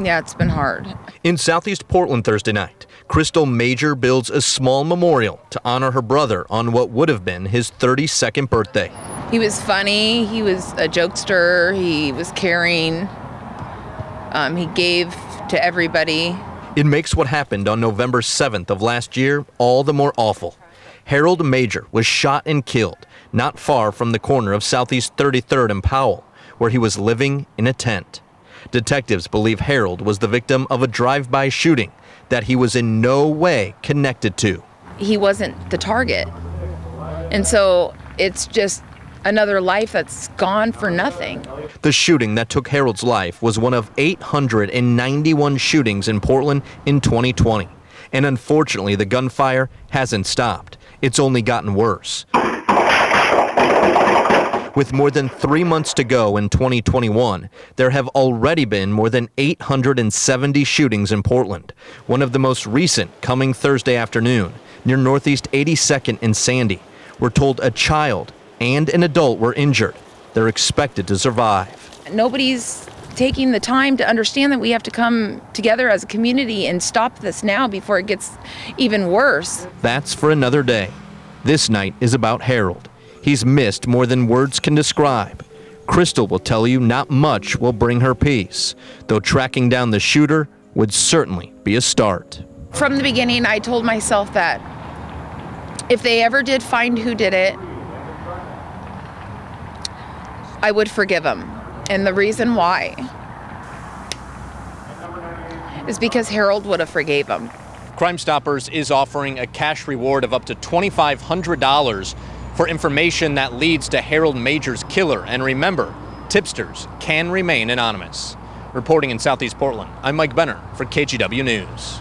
Yeah, it's been hard. In Southeast Portland Thursday night, Crystal Major builds a small memorial to honor her brother on what would have been his 32nd birthday. He was funny, he was a jokester, he was caring, um, he gave to everybody. It makes what happened on November 7th of last year all the more awful. Harold Major was shot and killed not far from the corner of Southeast 33rd and Powell, where he was living in a tent. Detectives believe Harold was the victim of a drive by shooting that he was in no way connected to. He wasn't the target. And so it's just another life that's gone for nothing. The shooting that took Harold's life was one of 891 shootings in Portland in 2020. And unfortunately, the gunfire hasn't stopped. It's only gotten worse. With more than three months to go in 2021, there have already been more than 870 shootings in Portland, one of the most recent coming Thursday afternoon near Northeast 82nd and Sandy. We're told a child and an adult were injured. They're expected to survive. Nobody's taking the time to understand that we have to come together as a community and stop this now before it gets even worse. That's for another day. This night is about Harold. He's missed more than words can describe. Crystal will tell you not much will bring her peace, though tracking down the shooter would certainly be a start. From the beginning, I told myself that if they ever did find who did it, I would forgive them. And the reason why is because Harold would have forgave him. Crime Stoppers is offering a cash reward of up to $2,500 for information that leads to Harold Major's killer. And remember, tipsters can remain anonymous. Reporting in Southeast Portland, I'm Mike Benner for KGW News.